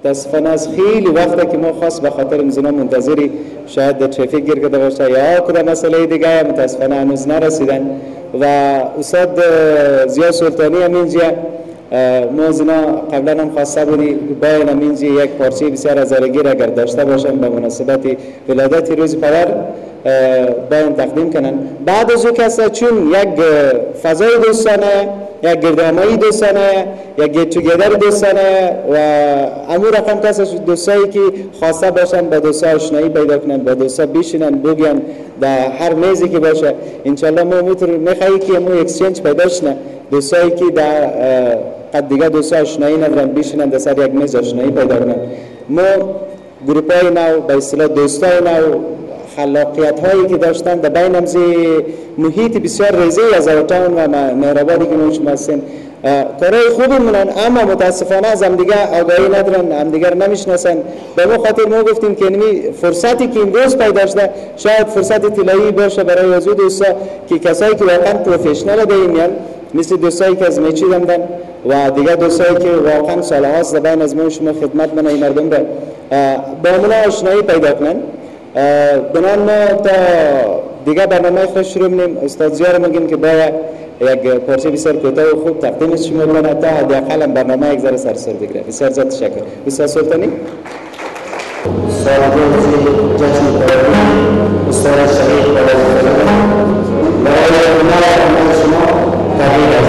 متاسفانه از خیلی وقته که ما خاص به خاطر امزنا منتظری شاید در ترافیک گیر کرده باشه. یا کدام مسئله دیگه متاسفانه هنوز نرسیدن. و استاد زیا سلطانی هم اینجا. ما از اینا قبلا هم خواسته بودی باید هم اینجا یک پارچه بسیار هزارگیر اگر داشته باشن به مناسبت ولادت روز پدر. باید تقدیم کنن. بعد از او کسا چون یک فضای دوستانه یک گردامایی دوستانه یک گیت توگیدر دوستانه و امو رقم کس دوستایی که خواسته باشن با دوستا آشنایی پیدا کنن با دوستا بیشینن بگن در هر میزی که باشه. انشالله ما میخوایی که امو اکسچنج پیدا شنه دوستایی که در قد دیگه دوستا آشنایی ندارن بیشینن در سر یک میز آشنایی پیدا کنن. ما گروپ های نو به اصطلاح دوستای نو خلاقیت هایی که داشتن در بین محیط بسیار ریزی از اوتان و مهربادی که ما شما هستیم. کارهای خوبی مونن اما متاسفانه از همدیگه آگاهی ندارن همدیگه نمی‌شناسن. به ما خاطر ما گفتیم که نمی فرصتی که این روز پیدا شده شاید فرصت طلایی باشه برای از دوستا که کسایی که واقعا پروفشنال ده میان مثل دوستایی که از میچی دمدن و دیگه دوستایی که واقعا ساله هاست در بین از ما شما خدمت من این مردم ده با آشنایی پیدا کنن. بنان ما تا دیگه برنامه خوش شروع کنیم استاد زیار میگیم که باید یک پارچه بسیار کوتاه و خوب تقدیمش شما کنه تا حداقل برنامه یک ذره سرسر بگیره. بسیار زیاد تشکر. استاد سلطانی؟ سالگرد جشن استاد شریف برای شما تبریک